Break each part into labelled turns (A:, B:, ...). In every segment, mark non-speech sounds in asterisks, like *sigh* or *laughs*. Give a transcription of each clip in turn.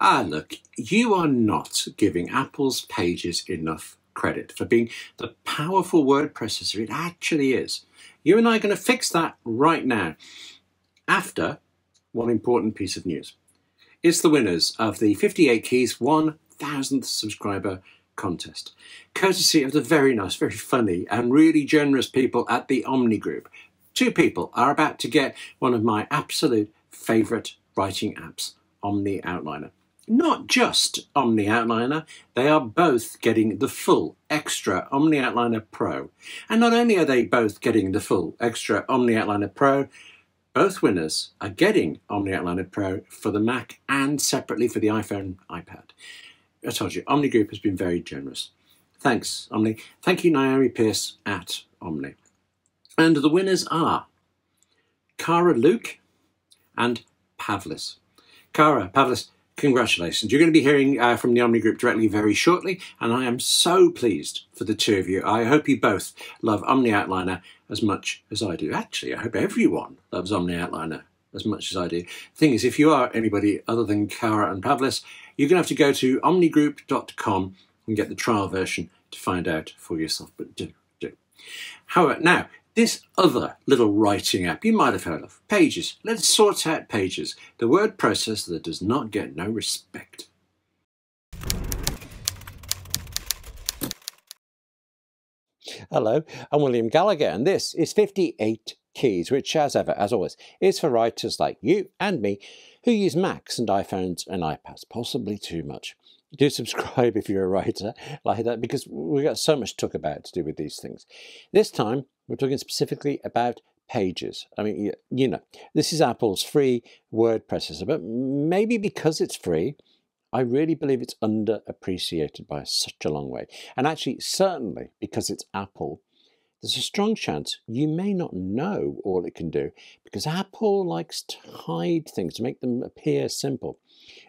A: Ah, look, you are not giving Apple's Pages enough credit for being the powerful word processor it actually is. You and I are going to fix that right now. After one important piece of news. It's the winners of the 58 Keys 1000th subscriber contest, courtesy of the very nice, very funny, and really generous people at the Omni Group. Two people are about to get one of my absolute favourite writing apps, Omni Outliner not just Omni Outliner, they are both getting the full extra Omni Outliner Pro. And not only are they both getting the full extra Omni Outliner Pro, both winners are getting Omni Outliner Pro for the Mac and separately for the iPhone iPad. I told you, Omni Group has been very generous. Thanks, Omni. Thank you, Naomi Pierce at Omni. And the winners are Cara Luke and Pavlis. Cara, Pavlis, Congratulations. You're going to be hearing uh, from the Omni Group directly very shortly, and I am so pleased for the two of you. I hope you both love Omni Outliner as much as I do. Actually, I hope everyone loves Omni Outliner as much as I do. The thing is, if you are anybody other than Cara and Pavlis, you're going to have to go to omnigroup.com and get the trial version to find out for yourself. But do, do. However, now, this other little writing app you might have heard of, Pages. Let's sort out Pages, the word processor that does not get no respect.
B: Hello, I'm William Gallagher, and this is 58 Keys, which, as ever, as always, is for writers like you and me who use Macs and iPhones and iPads, possibly too much. Do *laughs* subscribe if you're a writer like that, because we've got so much to talk about to do with these things. This time, we're talking specifically about pages. I mean, you, know, this is Apple's free word processor, but maybe because it's free, I really believe it's underappreciated by such a long way. And actually, certainly because it's Apple, there's a strong chance you may not know all it can do because Apple likes to hide things to make them appear simple.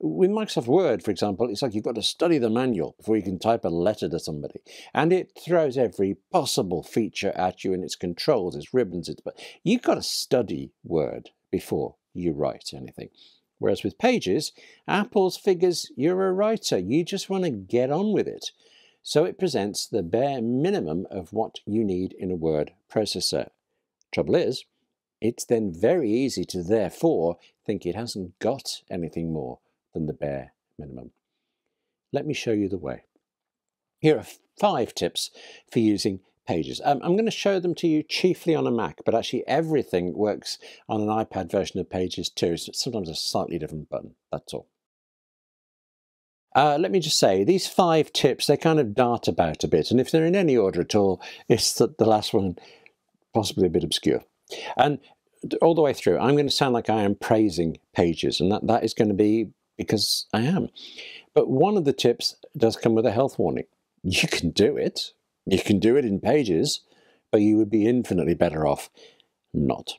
B: With Microsoft Word, for example, it's like you've got to study the manual before you can type a letter to somebody. And it throws every possible feature at you in its controls, its ribbons, its but you've got to study Word before you write anything. Whereas with Pages, Apple's figures you're a writer. You just want to get on with it. So it presents the bare minimum of what you need in a word processor. Trouble is, it's then very easy to therefore think it hasn't got anything more than the bare minimum. Let me show you the way. Here are five tips for using pages. Um, I'm going to show them to you chiefly on a Mac, but actually everything works on an iPad version of Pages too. So sometimes a slightly different button, that's all. Uh, let me just say, these five tips, they kind of dart about a bit, and if they're in any order at all, it's the, the last one possibly a bit obscure. And all the way through, I'm going to sound like I am praising pages, and that, that is going to be because I am. But one of the tips does come with a health warning. You can do it, you can do it in pages, but you would be infinitely better off not.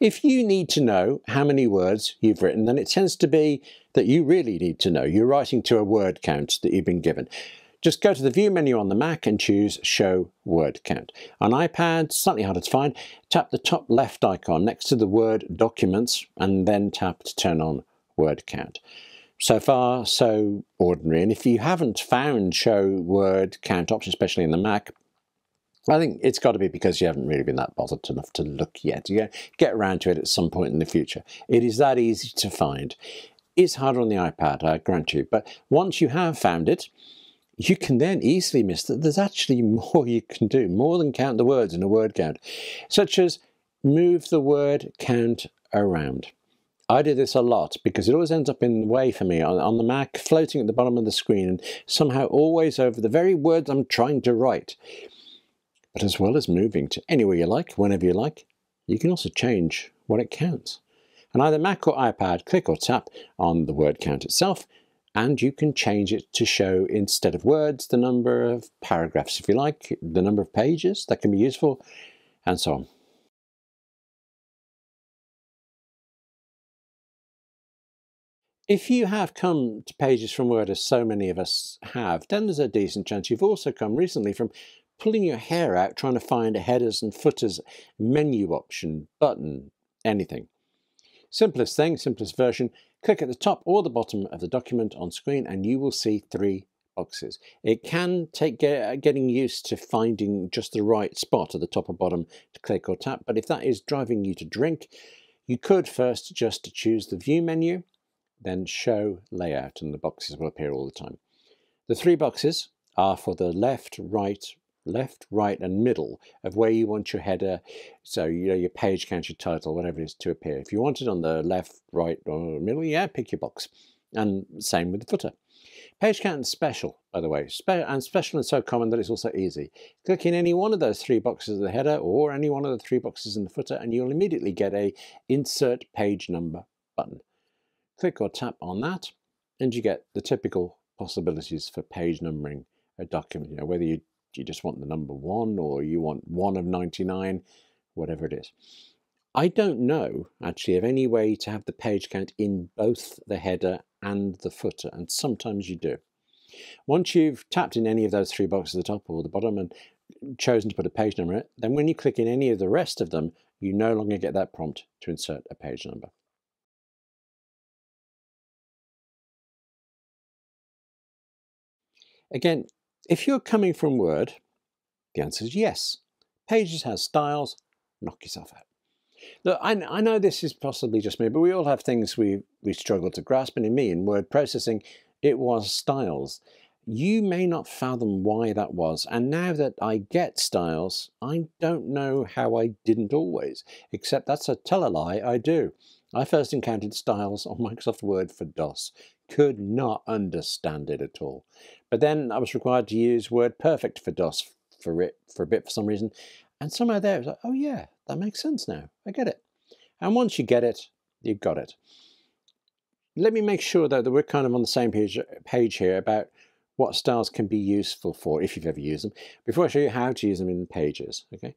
B: If you need to know how many words you've written, then it tends to be that you really need to know. You're writing to a word count that you've been given. Just go to the View menu on the Mac and choose Show Word Count. On iPad, slightly harder to find, tap the top left icon next to the Word Documents and then tap to turn on Word Count. So far, so ordinary. And if you haven't found Show Word Count option, especially in the Mac, I think it's got to be because you haven't really been that bothered enough to look yet. You get around to it at some point in the future. It is that easy to find. It's harder on the iPad, I grant you. But once you have found it, you can then easily miss that there's actually *laughs* more you can do, more than count the words in a word count, such as move the word count around. I do this a lot because it always ends up in the way for me on, on the Mac, floating at the bottom of the screen and somehow always over the very words I'm trying to write. But as well as moving to anywhere you like, whenever you like, you can also change what it counts. And either Mac or iPad, click or tap on the word count itself, and you can change it to show instead of words the number of paragraphs if you like, the number of pages that can be useful, and so on. If you have come to pages from Word, as so many of us have, then there's a decent chance you've also come recently from pulling your hair out trying to find a headers and footers menu option, button, anything. Simplest thing, simplest version, click at the top or the bottom of the document on screen and you will see three boxes. It can take get, uh, getting used to finding just the right spot at the top or bottom to click or tap, but if that is driving you to drink, you could first just choose the view menu, then show layout and the boxes will appear all the time. The three boxes are for the left, right, left, right, and middle of where you want your header, so you know your page count, your title, whatever it is, to appear. If you want it on the left, right, or middle, yeah, pick your box. And same with the footer. Page count and special, by the way, Spe and special and so common that it's also easy. Click in any one of those three boxes of the header or any one of the three boxes in the footer, and you'll immediately get a Insert Page Number button. Click or tap on that, and you get the typical possibilities for page numbering a document. You know, whether you you just want the number one or you want one of 99, whatever it is. I don't know actually of any way to have the page count in both the header and the footer, and sometimes you do. Once you've tapped in any of those three boxes at the top or the bottom and chosen to put a page number in it, then when you click in any of the rest of them, you no longer get that prompt to insert a page number. Again, if you're coming from Word, the answer is yes. Pages has styles, knock yourself out. Look, I, I know this is possibly just me, but we all have things we, we struggle to grasp, and in me, in word processing, it was styles. You may not fathom why that was, and now that I get styles, I don't know how I didn't always, except that's a tell a lie, I do. I first encountered styles on Microsoft Word for DOS. Could not understand it at all. But then I was required to use WordPerfect for DOS for it for a bit for some reason. And somewhere there it was like, oh yeah, that makes sense now. I get it. And once you get it, you've got it. Let me make sure though that we're kind of on the same page, page here about what styles can be useful for if you've ever used them before I show you how to use them in pages. Okay,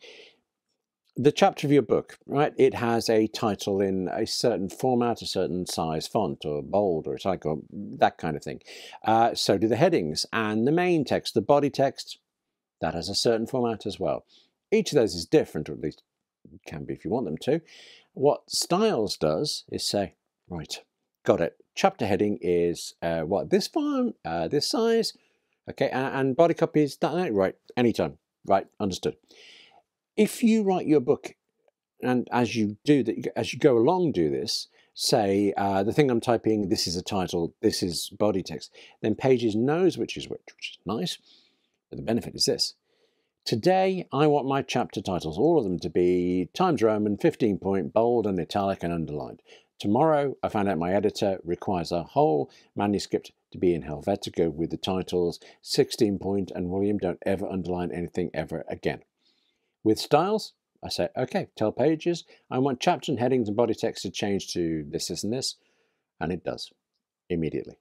B: the chapter of your book, right? It has a title in a certain format, a certain size font, or bold, or italic, or that kind of thing. Uh, so do the headings and the main text, the body text, that has a certain format as well. Each of those is different, or at least can be if you want them to. What Styles does is say, right, got it. Chapter heading is uh, what this font, uh, this size, okay, and, and body copy is that right, anytime, right, understood if you write your book and as you do that as you go along do this say uh, the thing i'm typing this is a title this is body text then pages knows which is which which is nice but the benefit is this. Today i want my chapter titles all of them to be times roman 15 point bold and italic and underlined. Tomorrow i found out my editor requires a whole manuscript to be in helvetica with the titles 16 point and william don't ever underline anything ever again with styles, I say, okay, tell pages, I want chapter and headings and body text to change to this, this, and this. And it does immediately.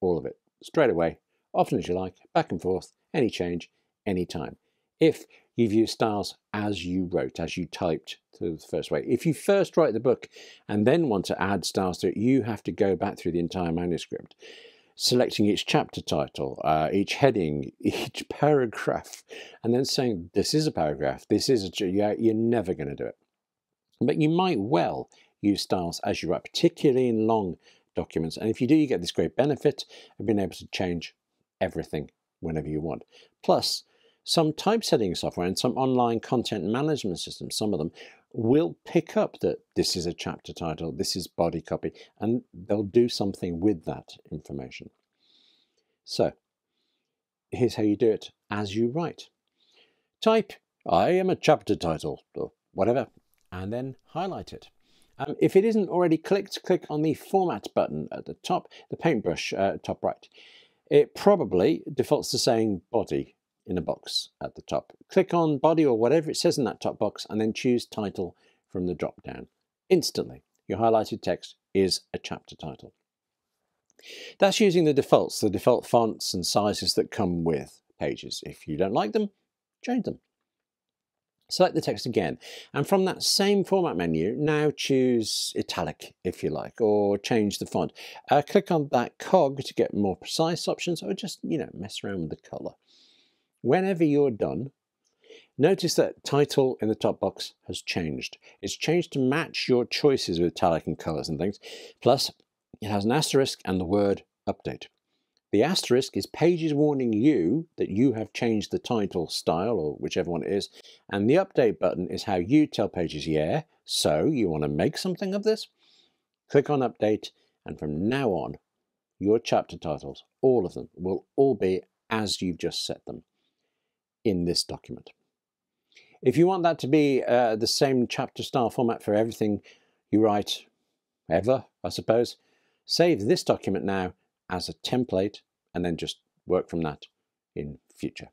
B: All of it, straight away, often as you like, back and forth, any change, any time. If you've used styles as you wrote, as you typed through the first way. If you first write the book and then want to add styles to it, you have to go back through the entire manuscript selecting each chapter title, uh, each heading, *laughs* each paragraph, and then saying, this is a paragraph, this is a, yeah, you're never going to do it. But you might well use styles as you write, particularly in long documents. And if you do, you get this great benefit of being able to change everything whenever you want. Plus, some typesetting software and some online content management systems, some of them, will pick up that this is a chapter title, this is body copy, and they'll do something with that information. So, here's how you do it as you write. Type, I am a chapter title, or whatever, and then highlight it. Um, if it isn't already clicked, click on the Format button at the top, the paintbrush uh, top right. It probably defaults to saying body in a box at the top. Click on body or whatever it says in that top box and then choose title from the drop down. Instantly, your highlighted text is a chapter title. That's using the defaults, the default fonts and sizes that come with pages. If you don't like them, change them. Select the text again, and from that same format menu, now choose italic if you like, or change the font. Uh, click on that cog to get more precise options, or just, you know, mess around with the color. Whenever you're done, Notice that title in the top box has changed. It's changed to match your choices with italic and colors and things. Plus, it has an asterisk and the word update. The asterisk is pages warning you that you have changed the title style or whichever one it is, and the update button is how you tell pages, yeah, so you want to make something of this? Click on update, and from now on, your chapter titles, all of them, will all be as you've just set them in this document. If you want that to be uh, the same chapter style format for everything you write ever, I suppose, save this document now as a template and then just work from that in future.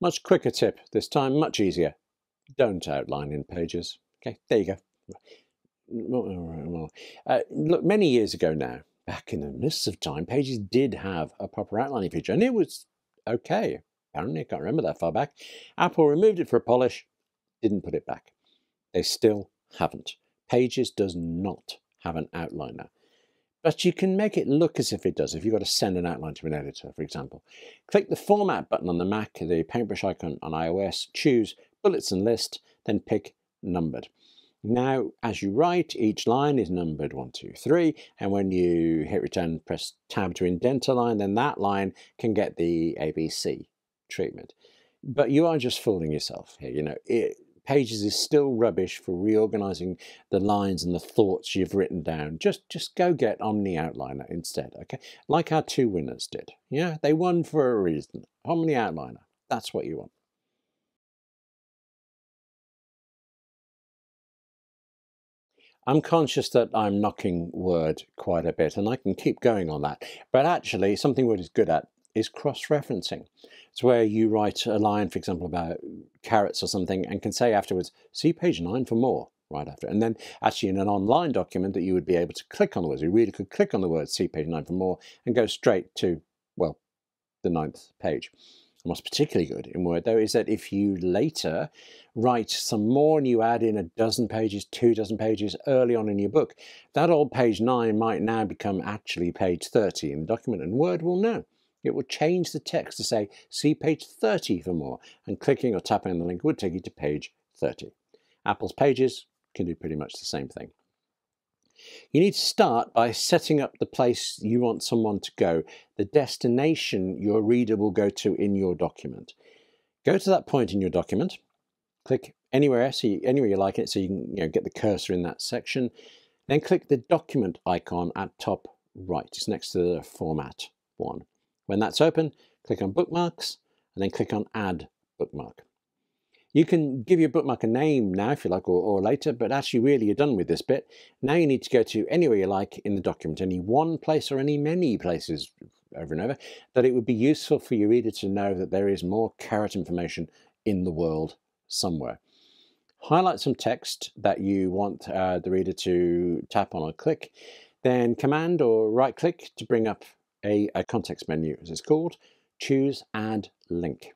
B: Much quicker tip this time, much easier. Don't outline in pages. Okay, there you go. Uh, look, many years ago now, back in the mists of time, pages did have a proper outlining feature, and it was okay. Apparently, I can't remember that far back. Apple removed it for a polish, didn't put it back. They still haven't. Pages does not have an outliner. But you can make it look as if it does, if you've got to send an outline to an editor, for example. Click the Format button on the Mac, the paintbrush icon on iOS, choose Bullets and List, then pick Numbered. Now, as you write, each line is numbered one, two, three, and when you hit return, press tab to indent a line, then that line can get the ABC treatment. But you are just fooling yourself here. You know, it, pages is still rubbish for reorganizing the lines and the thoughts you've written down. Just just go get Omni Outliner instead, okay? Like our two winners did. Yeah, they won for a reason. Omni Outliner. That's what you want. I'm conscious that I'm knocking Word quite a bit, and I can keep going on that. But actually, something Word is good at is cross-referencing. It's where you write a line, for example, about carrots or something, and can say afterwards, see page nine for more, right after. And then actually in an online document that you would be able to click on the words, you really could click on the words, see page nine for more, and go straight to, well, the ninth page. And what's particularly good in Word, though, is that if you later write some more and you add in a dozen pages, two dozen pages early on in your book, that old page 9 might now become actually page 30 in the document, and Word will know. It will change the text to say, see page 30 for more, and clicking or tapping on the link would take you to page 30. Apple's Pages can do pretty much the same thing. You need to start by setting up the place you want someone to go, the destination your reader will go to in your document. Go to that point in your document, click anywhere, so anywhere you like it, so you can you know, get the cursor in that section. Then click the document icon at top right. It's next to the format one. When that's open, click on bookmarks and then click on add bookmark. You can give your bookmark a name now if you like or, or, later, but actually really you're done with this bit. Now you need to go to anywhere you like in the document, any one place or any many places over and over, that it would be useful for your reader to know that there is more carrot information in the world somewhere. Highlight some text that you want uh, the reader to tap on or click, then command or right click to bring up a, a context menu, as it's called, choose Add Link.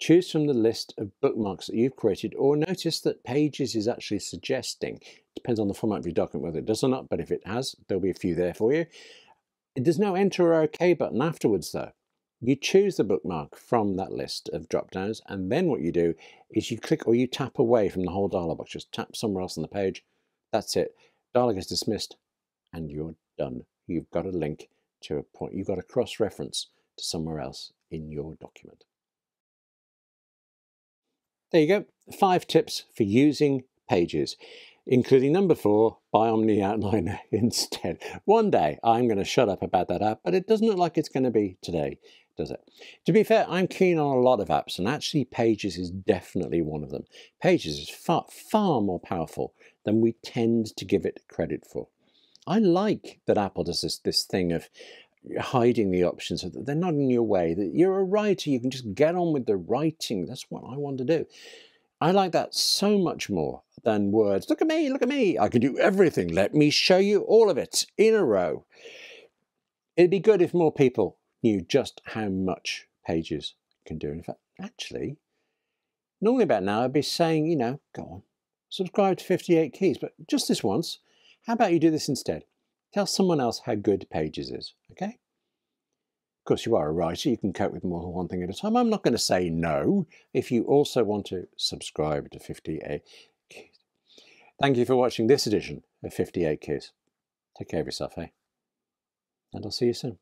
B: Choose from the list of bookmarks that you've created or notice that Pages is actually suggesting. It Depends on the format of your document whether it does or not, but if it has, there'll be a few there for you. There's no enter or OK button afterwards though. You choose the bookmark from that list of drop downs, and then what you do is you click or you tap away from the whole dialog box. Just tap somewhere else on the page. That's it. Dialog is dismissed, and you're done. You've got a link to a point. You've got a cross-reference to somewhere else in your document. There you go. Five tips for using pages, including number four, buy Omni Outliner *laughs* instead. One day I'm going to shut up about that app, but it doesn't look like it's going to be today, does it? To be fair, I'm keen on a lot of apps, and actually Pages is definitely one of them. Pages is far, far more powerful than we tend to give it credit for. I like that Apple does this, this thing of hiding the options so that they're not in your way, that you're a writer, you can just get on with the writing. That's what I want to do. I like that so much more than words. Look at me, look at me. I can do everything. Let me show you all of it in a row. It'd be good if more people knew just how much pages can do. In fact, actually, normally about now I'd be saying, you know, go on, subscribe to 58 Keys, but just this once, how about you do this instead? Tell someone else how good Pages is, okay? Of course, you are a writer, you can cope with more than one thing at a time. I'm not going to say no if you also want to subscribe to 58 Keys. Thank you for watching this edition of 58 Keys. Take care of yourself, eh? And I'll see you soon.